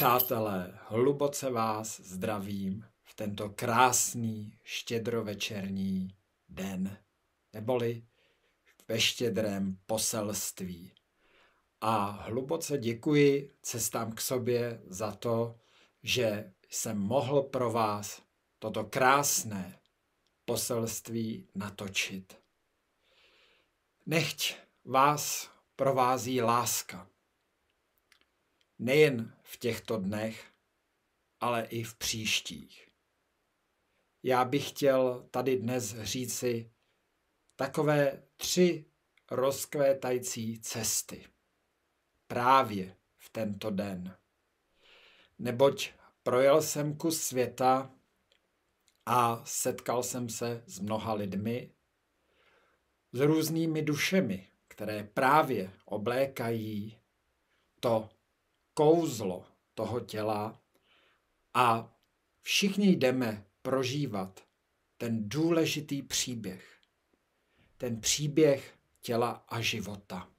Přátelé, hluboce vás zdravím v tento krásný štědrovečerní den, neboli ve štědrém poselství. A hluboce děkuji cestám k sobě za to, že jsem mohl pro vás toto krásné poselství natočit. Nechť vás provází láska nejen v těchto dnech, ale i v příštích. Já bych chtěl tady dnes říci takové tři rozkvétající cesty právě v tento den. Neboť projel jsem kus světa a setkal jsem se s mnoha lidmi, s různými dušemi, které právě oblékají to kouzlo toho těla a všichni jdeme prožívat ten důležitý příběh. Ten příběh těla a života.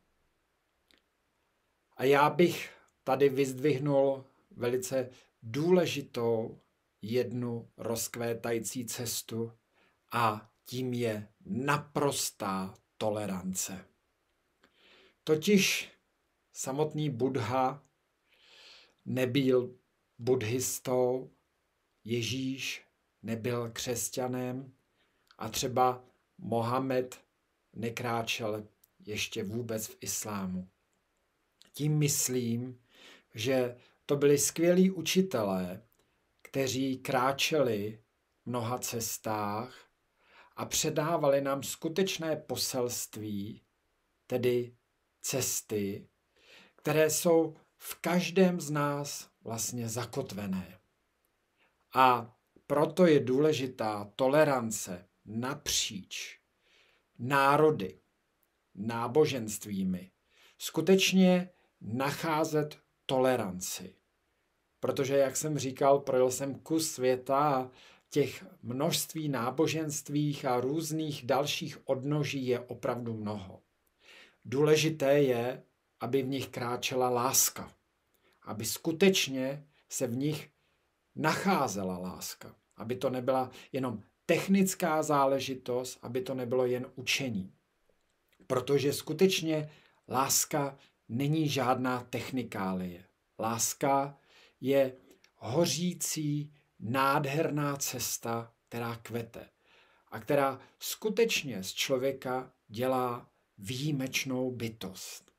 A já bych tady vyzdvihnul velice důležitou jednu rozkvétající cestu a tím je naprostá tolerance. Totiž samotný Buddha nebyl buddhistou, Ježíš nebyl křesťanem a třeba Mohamed nekráčel ještě vůbec v islámu. Tím myslím, že to byli skvělí učitelé, kteří kráčeli v mnoha cestách a předávali nám skutečné poselství, tedy cesty, které jsou v každém z nás vlastně zakotvené. A proto je důležitá tolerance napříč národy, náboženstvími. Skutečně nacházet toleranci. Protože, jak jsem říkal, projel jsem kus světa a těch množství náboženstvích a různých dalších odnoží je opravdu mnoho. Důležité je, aby v nich kráčela láska. Aby skutečně se v nich nacházela láska. Aby to nebyla jenom technická záležitost, aby to nebylo jen učení. Protože skutečně láska není žádná technikálie. Láska je hořící, nádherná cesta, která kvete a která skutečně z člověka dělá výjimečnou bytost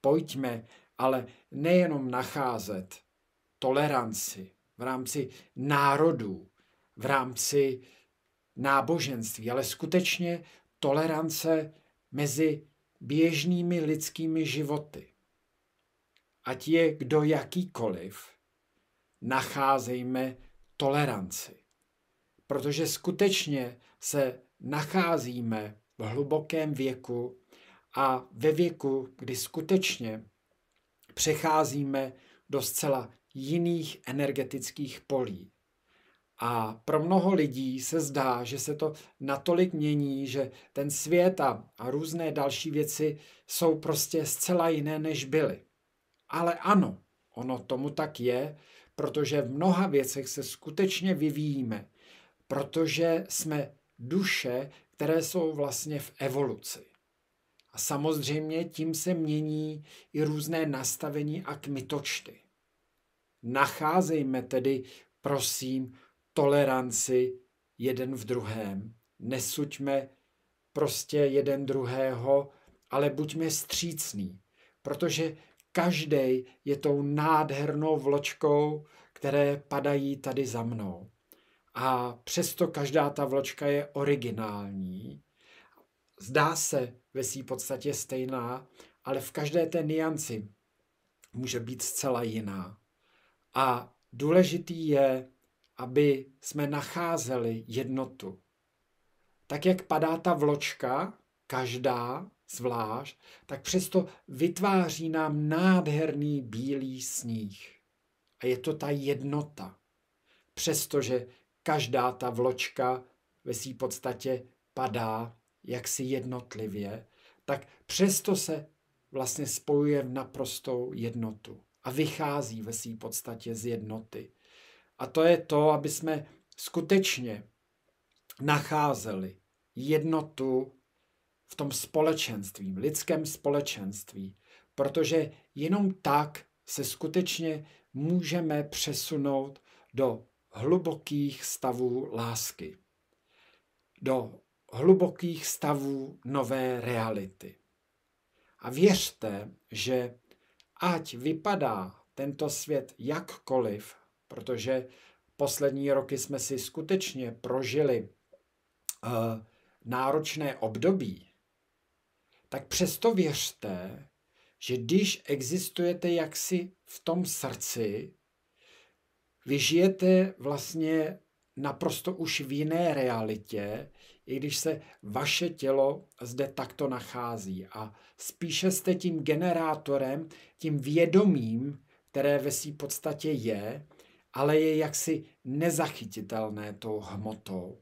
pojďme ale nejenom nacházet toleranci v rámci národů, v rámci náboženství, ale skutečně tolerance mezi běžnými lidskými životy. Ať je kdo jakýkoliv, nacházejme toleranci. Protože skutečně se nacházíme v hlubokém věku a ve věku, kdy skutečně přecházíme do zcela jiných energetických polí. A pro mnoho lidí se zdá, že se to natolik mění, že ten svět a, různé další věci jsou prostě zcela jiné, než byly. Ale ano, ono tomu tak je, protože v mnoha věcech se skutečně vyvíjíme, protože jsme duše, které jsou vlastně v evoluci. A samozřejmě tím se mění i různé nastavení a kmitočty. Nacházejme tedy, prosím, toleranci jeden v druhém. Nesuďme prostě jeden druhého, ale buďme střícní, protože každý je tou nádhernou vločkou, které padají tady za mnou. A přesto každá ta vločka je originální. Zdá se, ve své podstatě stejná, ale v každé té nianci může být zcela jiná. A důležitý je, aby jsme nacházeli jednotu. Tak jak padá ta vločka, každá zvlášť, tak přesto vytváří nám nádherný bílý sníh. A je to ta jednota. Přestože každá ta vločka ve své podstatě padá jaksi jednotlivě, tak přesto se vlastně spojuje v naprostou jednotu. a vychází ve své podstatě z jednoty. A to je to, aby jsme skutečně nacházeli jednotu v tom společenství, v lidském společenství, protože jenom tak se skutečně můžeme přesunout do hlubokých stavů lásky, do hlubokých stavů nové reality. A věřte, že ať vypadá tento svět jakkoliv, protože poslední roky jsme si skutečně prožili uh, náročné období, tak přesto věřte, že když existujete jaksi v tom srdci, vy žijete vlastně naprosto už v jiné realitě, i když se vaše tělo zde takto nachází. A spíše jste tím generátorem, tím vědomím, které ve své podstatě je, ale je jaksi nezachytitelné tou hmotou.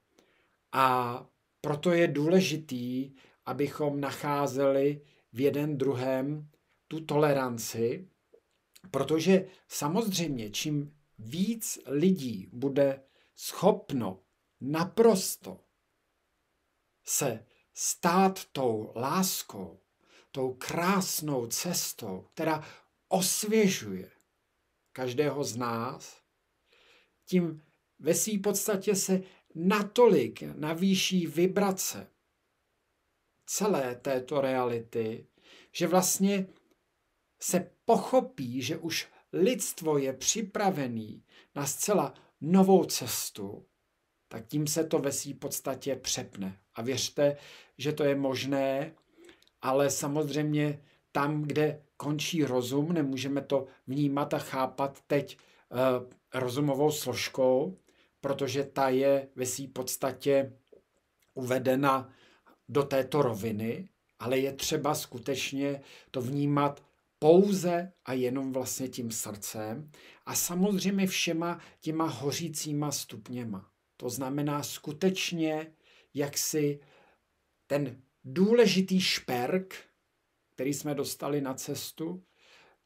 A proto je důležitý, abychom nacházeli v jeden druhém tu toleranci, protože samozřejmě čím víc lidí bude schopno naprosto se stát tou láskou, tou krásnou cestou, která osvěžuje každého z nás, tím ve své podstatě se natolik navýší vibrace celé této reality, že vlastně se pochopí, že už lidstvo je připravený na zcela novou cestu, tak tím se to ve své podstatě přepne. A věřte, že to je možné, ale samozřejmě tam, kde končí rozum, nemůžeme to vnímat a chápat teď uh, rozumovou složkou, protože ta je ve své podstatě uvedena do této roviny, ale je třeba skutečně to vnímat pouze a jenom vlastně tím srdcem a samozřejmě všema těma hořícíma stupněma. To znamená skutečně, jak si ten důležitý šperk, který jsme dostali na cestu,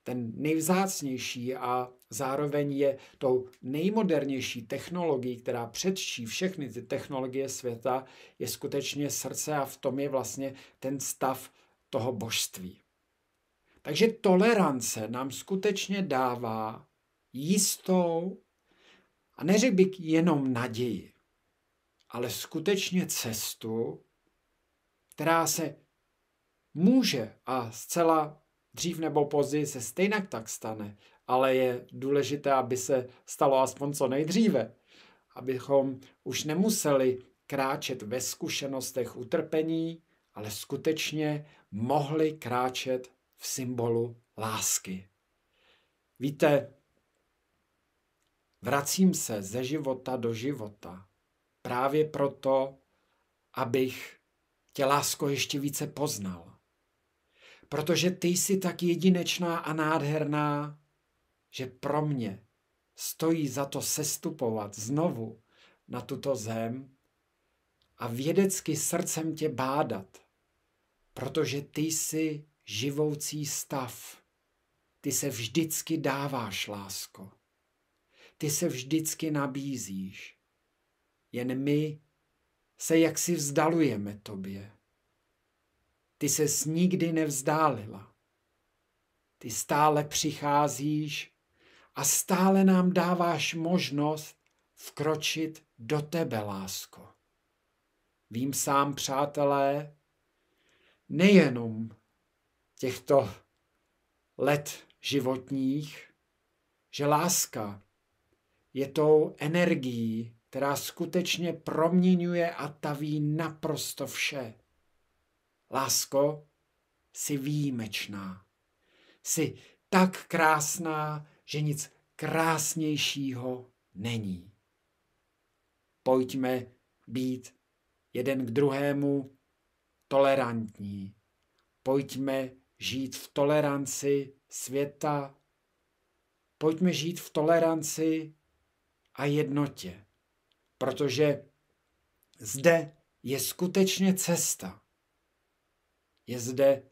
ten nejvzácnější a zároveň je tou nejmodernější technologií, která předčí všechny ty technologie světa, je skutečně srdce a v tom je vlastně ten stav toho božství. Takže tolerance nám skutečně dává jistou, a neřekl bych jenom naději, ale skutečně cestu, která se může a zcela dřív nebo později se stejně tak stane, ale je důležité, aby se stalo aspoň co nejdříve, abychom už nemuseli kráčet ve zkušenostech utrpení, ale skutečně mohli kráčet v symbolu lásky. Víte, vracím se ze života do života právě proto, abych tě lásko ještě více poznal. Protože ty jsi tak jedinečná a nádherná, že pro mě stojí za to sestupovat znovu na tuto zem a vědecky srdcem tě bádat, protože ty jsi živoucí stav. Ty se vždycky dáváš, lásko. Ty se vždycky nabízíš. Jen my se jaksi vzdalujeme tobě. Ty se nikdy nevzdálila. Ty stále přicházíš a stále nám dáváš možnost vkročit do tebe, lásko. Vím sám, přátelé, nejenom těchto let životních, že láska je tou energií, která skutečně proměňuje a taví naprosto vše. Lásko, jsi výjimečná. Jsi tak krásná, že nic krásnějšího není. Pojďme být jeden k druhému tolerantní. Pojďme žít v toleranci světa. Pojďme žít v toleranci a jednotě, protože zde je skutečně cesta. Je zde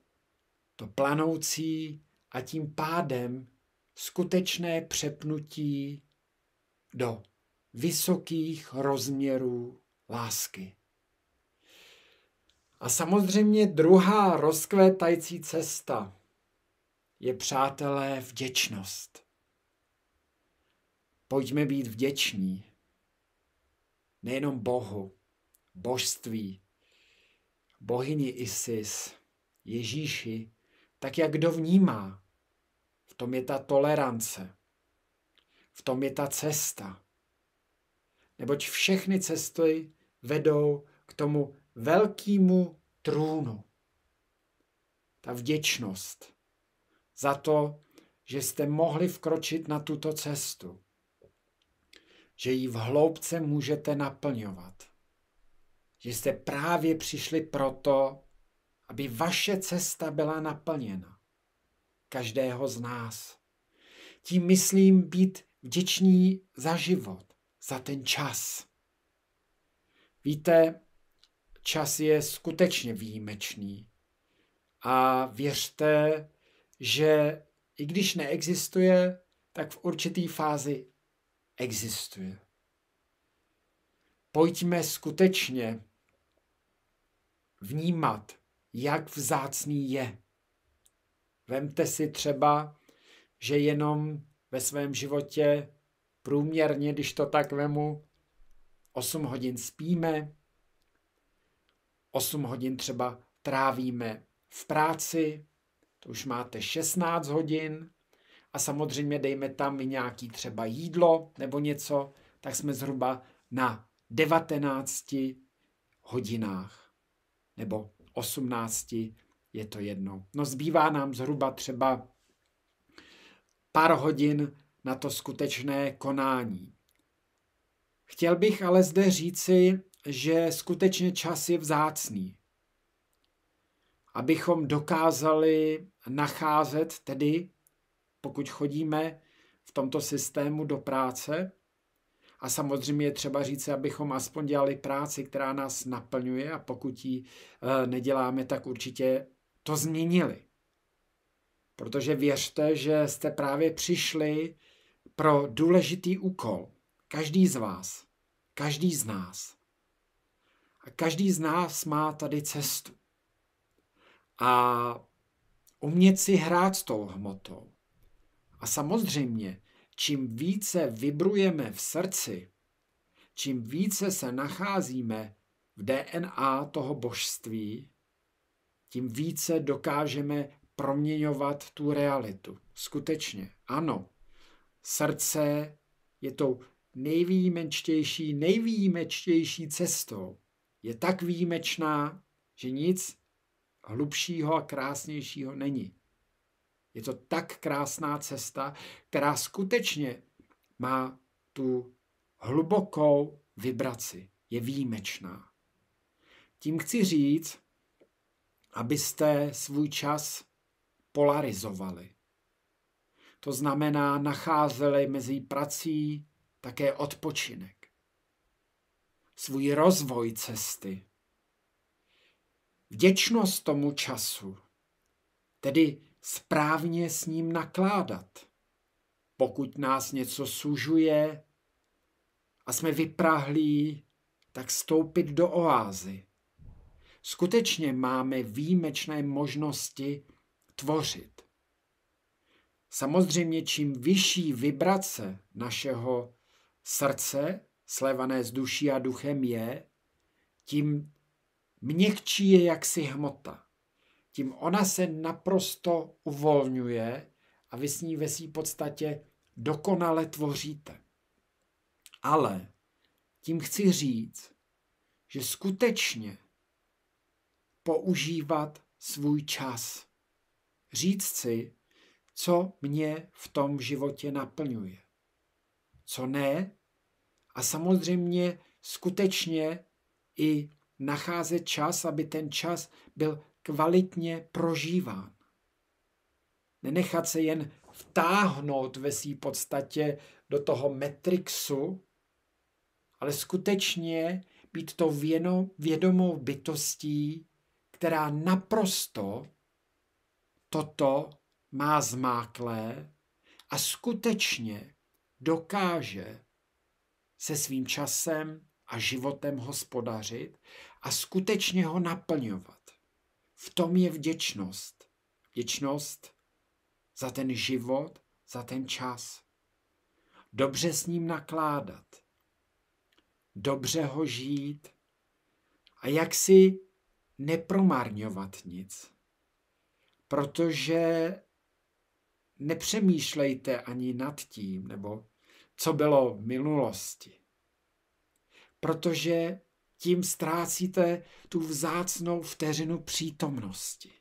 to planoucí a tím pádem skutečné přepnutí do vysokých rozměrů lásky. A samozřejmě druhá rozkvétající cesta je, přátelé, vděčnost. Pojďme být vděční. Nejenom Bohu, božství, bohyni Isis, Ježíši, tak jak kdo vnímá. V tom je ta tolerance. V tom je ta cesta. Neboť všechny cesty vedou k tomu velkému trůnu. Ta vděčnost za to, že jste mohli vkročit na tuto cestu. Že ji v hloubce můžete naplňovat. Že jste právě přišli proto, aby vaše cesta byla naplněna. Každého z nás. Tím myslím být vděčný za život, za ten čas. Víte, čas je skutečně výjimečný. A věřte, že i když neexistuje, tak v určitý fázi existuje. Pojďme skutečně vnímat, jak vzácný je. Vemte si třeba, že jenom ve svém životě průměrně, když to tak vemu, 8 hodin spíme, 8 hodin třeba trávíme v práci, to už máte 16 hodin a samozřejmě dejme tam i nějaký třeba jídlo nebo něco, tak jsme zhruba na 19 hodinách nebo 18 je to jedno. No zbývá nám zhruba třeba pár hodin na to skutečné konání. Chtěl bych ale zde říci, že skutečně čas je vzácný. Abychom dokázali nacházet tedy, pokud chodíme v tomto systému do práce, a samozřejmě je třeba říct, abychom aspoň dělali práci, která nás naplňuje a pokud ji eh, neděláme, tak určitě to změnili. Protože věřte, že jste právě přišli pro důležitý úkol. Každý z vás, každý z nás. A každý z nás má tady cestu. A umět si hrát s tou hmotou. A samozřejmě, čím více vibrujeme v srdci, čím více se nacházíme v DNA toho božství, tím více dokážeme proměňovat tu realitu. Skutečně, ano. Srdce je tou nejvýjimečtější, nejvýjimečtější cestou. Je tak výjimečná, že nic hlubšího a krásnějšího není. Je to tak krásná cesta, která skutečně má tu hlubokou vibraci. Je výjimečná. Tím chci říct, abyste svůj čas polarizovali. To znamená, nacházeli mezi prací také odpočinek. Svůj rozvoj cesty. Vděčnost tomu času, tedy správně s ním nakládat. Pokud nás něco sužuje a jsme vyprahlí, tak stoupit do oázy. Skutečně máme výjimečné možnosti tvořit. Samozřejmě, čím vyšší vibrace našeho srdce, slevané s duší a duchem je, tím měkčí je jaksi hmota tím ona se naprosto uvolňuje a vy s ní ve své podstatě dokonale tvoříte. Ale tím chci říct, že skutečně používat svůj čas. Říct si, co mě v tom životě naplňuje. Co ne. A samozřejmě skutečně i nacházet čas, aby ten čas byl kvalitně prožíván. Nenechat se jen vtáhnout ve své podstatě do toho metrixu, ale skutečně být to věno, vědomou bytostí, která naprosto toto má zmáklé a skutečně dokáže se svým časem a životem hospodařit a skutečně ho naplňovat. V tom je vděčnost. Vděčnost za ten život, za ten čas. Dobře s ním nakládat. Dobře ho žít. A jak si nepromarňovat nic. Protože nepřemýšlejte ani nad tím, nebo co bylo v minulosti. Protože tím ztrácíte tu vzácnou vteřinu přítomnosti.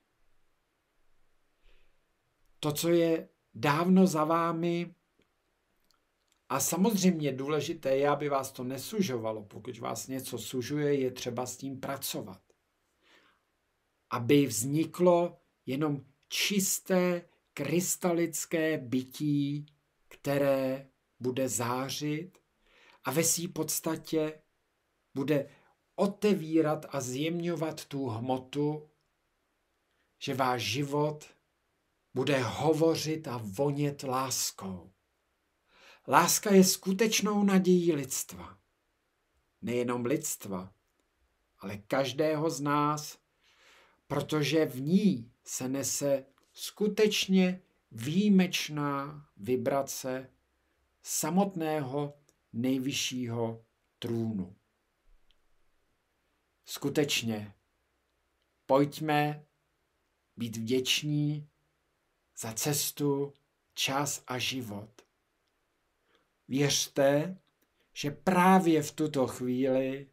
To, co je dávno za vámi, a samozřejmě důležité je, aby vás to nesužovalo. Pokud vás něco sužuje, je třeba s tím pracovat. Aby vzniklo jenom čisté, krystalické bytí, které bude zářit a ve své podstatě bude otevírat a zjemňovat tu hmotu, že váš život bude hovořit a vonět láskou. Láska je skutečnou nadějí lidstva. Nejenom lidstva, ale každého z nás, protože v ní se nese skutečně výjimečná vibrace samotného nejvyššího trůnu. Skutečně, pojďme být vděční za cestu, čas a život. Věřte, že právě v tuto chvíli,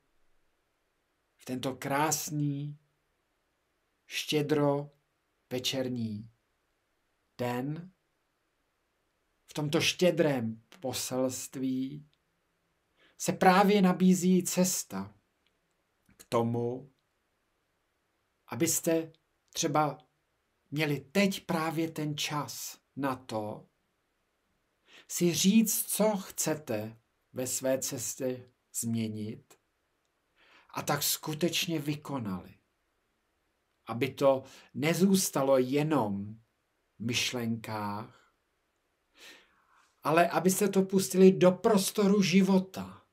v tento krásný, štědro večerní den, v tomto štědrém poselství se právě nabízí cesta tomu, abyste třeba měli teď právě ten čas na to, si říct, co chcete ve své cestě změnit a tak skutečně vykonali. Aby to nezůstalo jenom v myšlenkách, ale abyste to pustili do prostoru života.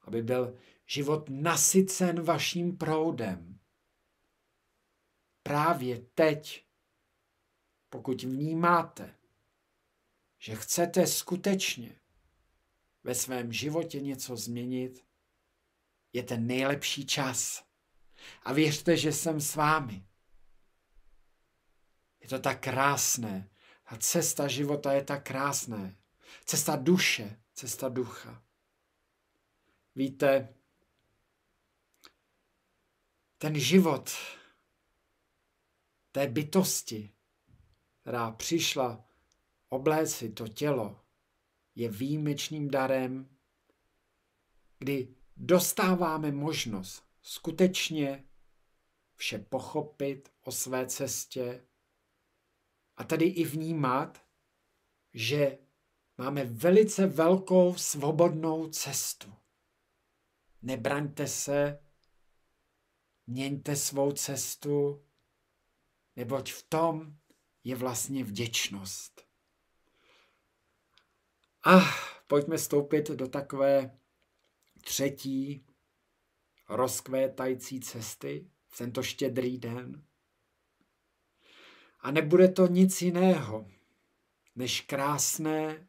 Aby byl život nasycen vaším proudem. Právě teď, pokud vnímáte, že chcete skutečně ve svém životě něco změnit, je ten nejlepší čas. A věřte, že jsem s vámi. Je to tak krásné. A cesta života je tak krásné. Cesta duše, cesta ducha. Víte, ten život té bytosti, která přišla obléci to tělo, je výjimečným darem, kdy dostáváme možnost skutečně vše pochopit o své cestě a tady i vnímat, že máme velice velkou svobodnou cestu. Nebraňte se, měňte svou cestu, neboť v tom je vlastně vděčnost. A pojďme stoupit do takové třetí rozkvétající cesty v tento štědrý den. A nebude to nic jiného, než krásné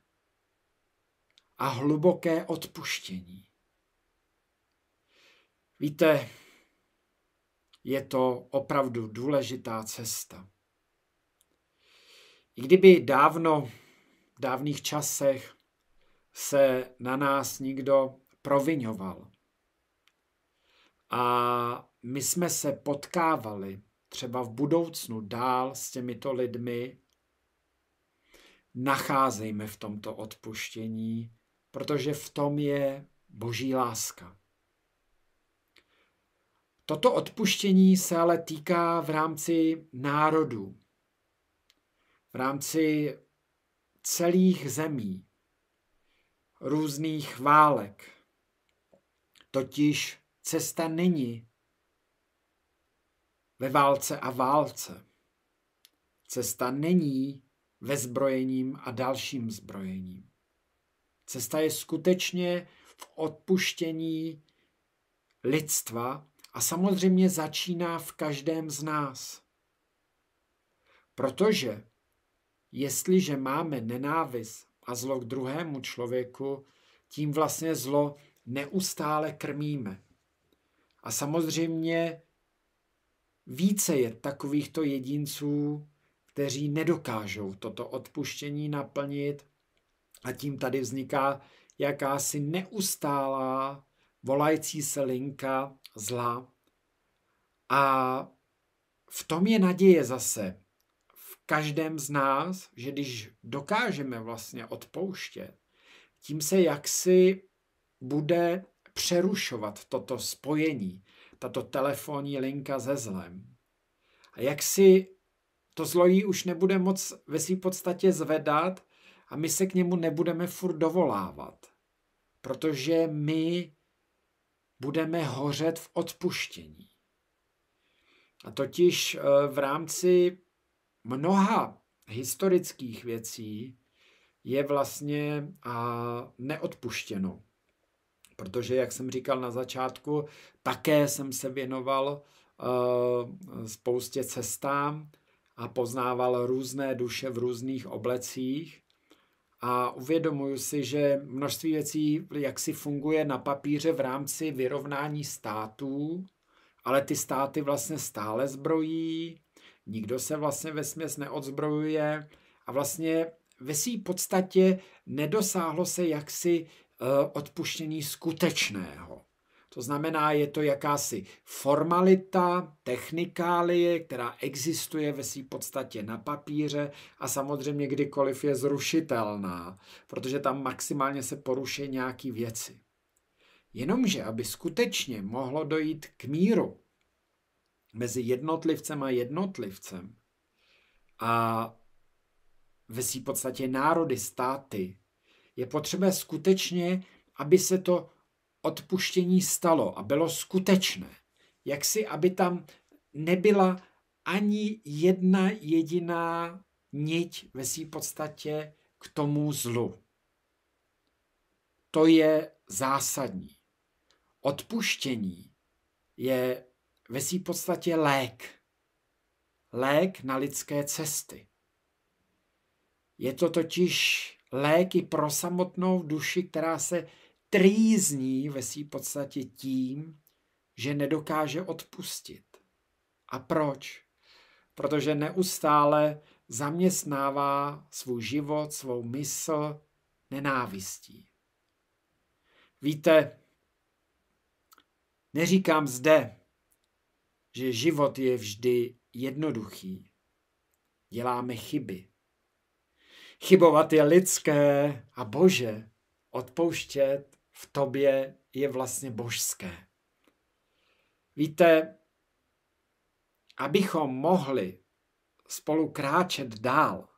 a hluboké odpuštění. Víte, je to opravdu důležitá cesta. I kdyby dávno, v dávných časech, se na nás nikdo provinoval. A my jsme se potkávali třeba v budoucnu dál s těmito lidmi. Nacházejme v tomto odpuštění, protože v tom je boží láska. Toto odpuštění se ale týká v rámci národů, v rámci celých zemí, různých válek. Totiž cesta není ve válce a válce. Cesta není vezbrojením a dalším zbrojením. Cesta je skutečně v odpuštění lidstva a samozřejmě začíná v každém z nás. Protože jestliže máme nenávist a zlo k druhému člověku, tím vlastně zlo neustále krmíme. A samozřejmě více je takovýchto jedinců, kteří nedokážou toto odpuštění naplnit a tím tady vzniká jakási neustálá volající se linka zla. A v tom je naděje zase v každém z nás, že když dokážeme vlastně odpouštět, tím se jaksi bude přerušovat toto spojení, tato telefonní linka ze zlem. A jak si to zlojí už nebude moc ve své podstatě zvedat a my se k němu nebudeme furt dovolávat, protože my budeme hořet v odpuštění. A totiž eh, v rámci mnoha historických věcí je vlastně neodpuštěno. Protože, jak jsem říkal na začátku, také jsem se věnoval eh, spoustě cestám a poznával různé duše v různých oblecích a uvědomuju si, že množství věcí jak si funguje na papíře v rámci vyrovnání států, ale ty státy vlastně stále zbrojí, nikdo se vlastně ve směs neodzbrojuje a vlastně ve své podstatě nedosáhlo se jaksi eh, odpuštění skutečného. To znamená, je to jakási formalita, technikálie, která existuje ve své podstatě na papíře a samozřejmě kdykoliv je zrušitelná, protože tam maximálně se poruší nějaké věci. Jenomže, aby skutečně mohlo dojít k míru mezi jednotlivcem a jednotlivcem a ve své podstatě národy, státy, je potřeba skutečně, aby se to odpuštění stalo a bylo skutečné. Jak si, aby tam nebyla ani jedna jediná niť ve své podstatě k tomu zlu. To je zásadní. Odpuštění je ve své podstatě lék. Lék na lidské cesty. Je to totiž léky pro samotnou duši, která se trýzní ve své podstatě tím, že nedokáže odpustit. A proč? Protože neustále zaměstnává svůj život, svou mysl nenávistí. Víte, neříkám zde, že život je vždy jednoduchý. Děláme chyby. Chybovat je lidské a bože, odpouštět v tobě je vlastně božské. Víte, abychom mohli spolu kráčet dál,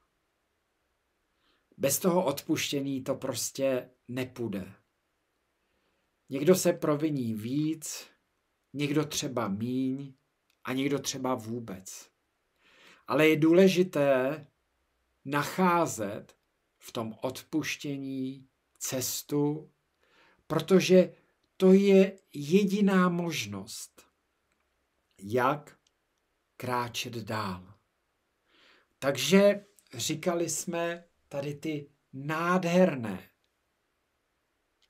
bez toho odpuštění to prostě nepůjde. Někdo se proviní víc, někdo třeba míň a někdo třeba vůbec. Ale je důležité nacházet v tom odpuštění cestu protože to je jediná možnost, jak kráčet dál. Takže říkali jsme tady ty nádherné,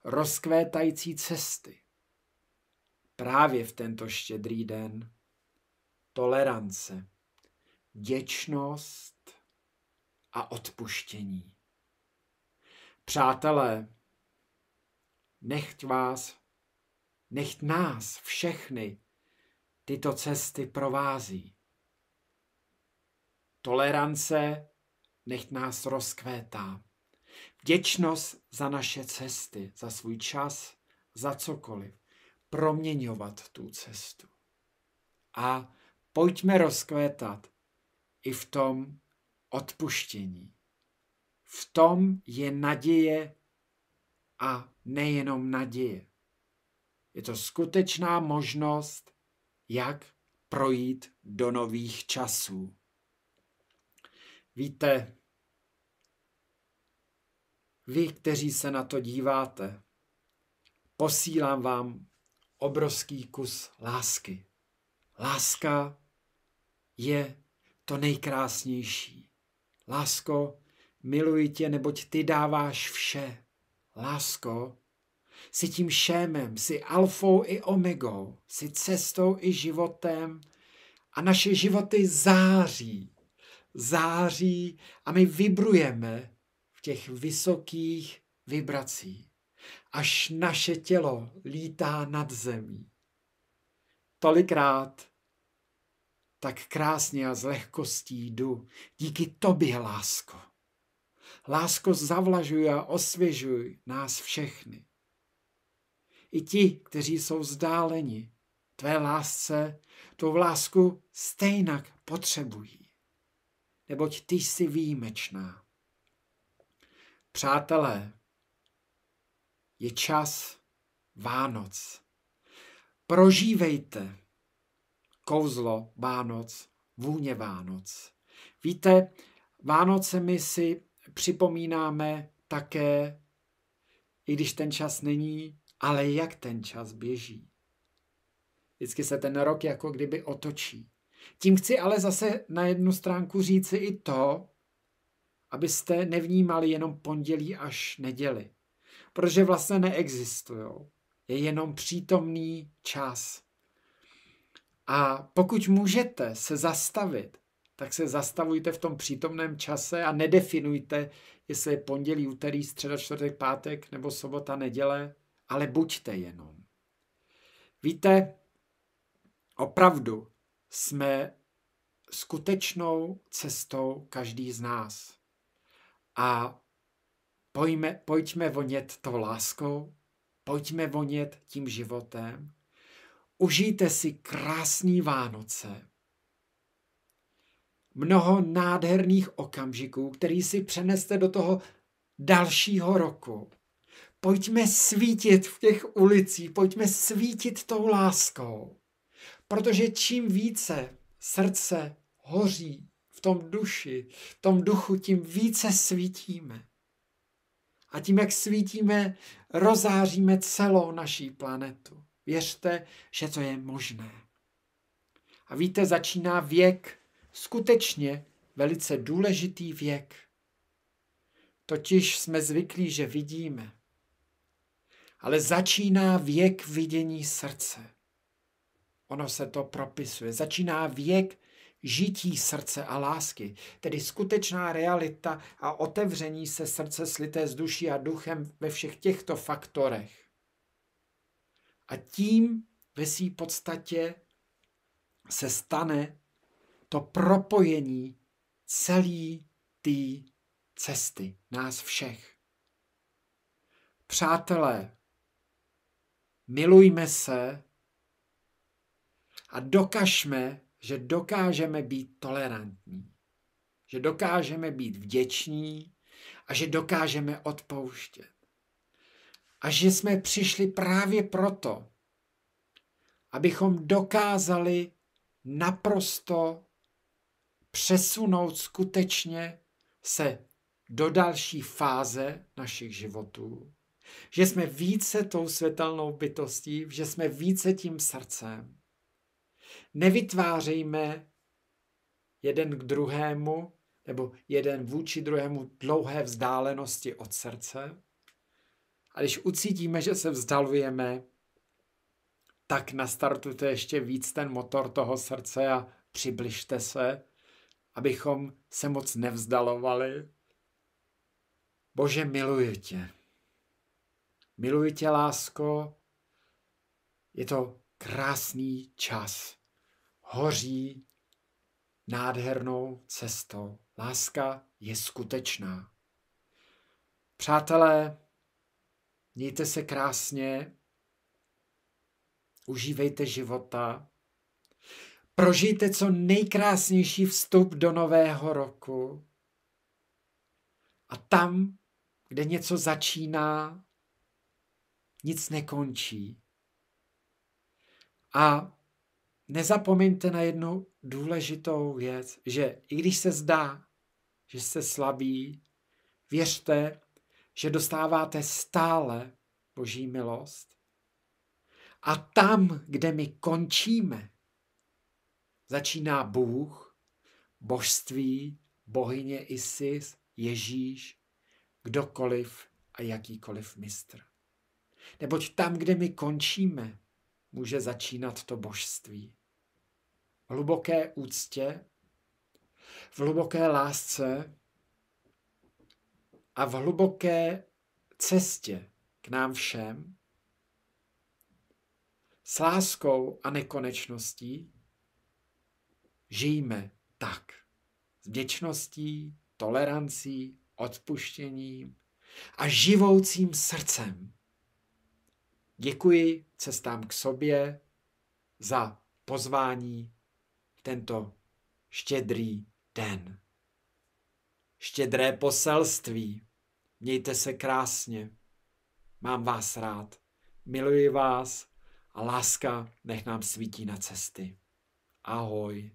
rozkvétající cesty. Právě v tento štědrý den tolerance, děčnost a odpuštění. Přátelé, nechť vás, nechť nás všechny tyto cesty provází. Tolerance nechť nás rozkvétá. Vděčnost za naše cesty, za svůj čas, za cokoliv. Proměňovat tu cestu. A pojďme rozkvétat i v tom odpuštění. V tom je naděje a nejenom naděje. Je to skutečná možnost, jak projít do nových časů. Víte, vy, kteří se na to díváte, posílám vám obrovský kus lásky. Láska je to nejkrásnější. Lásko, miluji tě, neboť ty dáváš vše. Lásko, jsi tím šémem, jsi alfou i omegou, jsi cestou i životem a naše životy září. Září a my vibrujeme v těch vysokých vibracích, až naše tělo lítá nad zemí. Tolikrát tak krásně a s lehkostí jdu. Díky tobě, lásko. Lásko, zavlažuj a osvěžuj nás všechny. I ti, kteří jsou vzdáleni, tvé lásce, tu lásku stejnak potřebují. Neboť ty jsi výjimečná. Přátelé, je čas Vánoc. Prožívejte kouzlo Vánoc, vůně Vánoc. Víte, Vánoce my si připomínáme také, i když ten čas není, ale jak ten čas běží. Vždycky se ten rok jako kdyby otočí. Tím chci ale zase na jednu stránku říci i to, abyste nevnímali jenom pondělí až neděli. Protože vlastně neexistují. Je jenom přítomný čas. A pokud můžete se zastavit, tak se zastavujte v tom přítomném čase a nedefinujte, jestli je pondělí, úterý, středa, čtvrtek, pátek nebo sobota, neděle, ale buďte jenom. Víte, opravdu jsme skutečnou cestou každý z nás. A pojďme, pojďme vonět to láskou, pojďme vonět tím životem Užijte si krásný Vánoce. Mnoho nádherných okamžiků, který si přeneste do toho dalšího roku. Pojďme svítit v těch ulicích, pojďme svítit tou láskou. Protože čím více srdce hoří v tom duši, v tom duchu, tím více svítíme. A tím, jak svítíme, rozáříme celou naší planetu. Věřte, že to je možné. A víte, začíná věk, skutečně velice důležitý věk. Totiž jsme zvyklí, že vidíme. Ale začíná věk vidění srdce. Ono se to propisuje. Začíná věk žití srdce a lásky, tedy skutečná realita a otevření se srdce slité s duší a duchem ve všech těchto faktorech. A tím ve své podstatě se stane to propojení celé té cesty, nás všech. Přátelé, milujme se a dokažme, že dokážeme být tolerantní, že dokážeme být vděční a že dokážeme odpouštět a že jsme přišli právě proto, abychom dokázali naprosto přesunout skutečně se do další fáze našich životů. Že jsme více tou světelnou bytostí, že jsme více tím srdcem. Nevytvářejme jeden k druhému, nebo jeden vůči druhému dlouhé vzdálenosti od srdce, a když ucítíme, že se vzdalujeme, tak nastartujte ještě víc ten motor toho srdce a přibližte se, abychom se moc nevzdalovali. Bože, miluji tě. Miluji tě, lásko. Je to krásný čas. Hoří nádhernou cestou. Láska je skutečná. Přátelé, Mějte se krásně, užívejte života, prožijte co nejkrásnější vstup do nového roku. A tam, kde něco začíná, nic nekončí. A nezapomeňte na jednu důležitou věc, že i když se zdá, že jste slabí, věřte, že dostáváte stále Boží milost. A tam, kde my končíme, začíná Bůh, božství, bohyně Isis, Ježíš, kdokoliv a jakýkoliv mistr. Neboť tam, kde my končíme, může začínat to božství. V hluboké úctě, v hluboké lásce a v hluboké cestě k nám všem, s láskou a nekonečností, žijeme tak. S vděčností, tolerancí, odpuštěním a živoucím srdcem. Děkuji cestám k sobě za pozvání tento štědrý den. Štědré poselství. Mějte se krásně. Mám vás rád. Miluji vás a láska nech nám svítí na cesty. Ahoj.